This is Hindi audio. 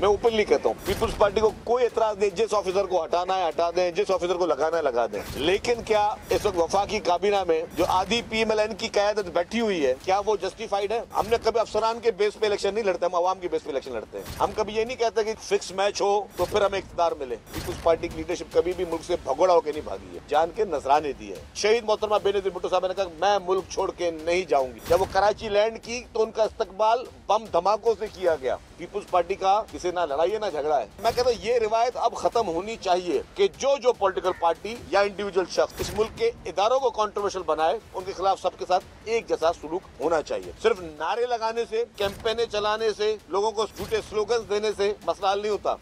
मैं ओपनली कहता हूँ। पीपुल्स पार्टी को कोई एतराज़ नहीं, जिस ऑफिसर को हटाना है, हटा दें, जिस ऑफिसर को लगाना है, लगा दें। लेकिन क्या इस वक्त वफाकी काबीना में जो आधी पीएमएलएन की क्यादत बैठी हुई है, क्या वो जस्टिफाइड है? हमने कभी अफसरान के बेस पे इलेक्शन नहीं लड़ते, हम आवाम के बेस पे इलेक्शन लड़ते हैं। हम कभी ये नहीं कहते कि फिक्स मैच हो तो फिर हमें इकतदार मिले। पीपुल्स पार्टी की लीडरशिप कभी भी मुल्क से भगोड़ा होकर नहीं भागी है। जान के नजराने दी है। शहीद मोहतरमा बेनजीर भुट्टो साहब ने कहा, मैं मुल्क छोड़ के नहीं जाऊँगी। जब वो कराची लैंड की तो उनका इस्तकबाल बम धमाकों से किया गया। पीपुल्स पार्टी का किसी ना लड़ाई है, ना झगड़ा है। मैं कहता हूँ, ये रिवायत अब खत्म होनी चाहिए कि जो जो पॉलिटिकल पार्टी या इंडिविजुअल शख्स इस मुल्क के इदारों को कॉन्ट्रोवर्शियल बनाए, उनके खिलाफ सबके साथ एक जैसा सुलूक होना चाहिए। सिर्फ़ नारे लगाने से कैंपेने चलाने से, लोगों को झूठे स्लोगन देने से मसला हल नहीं होता।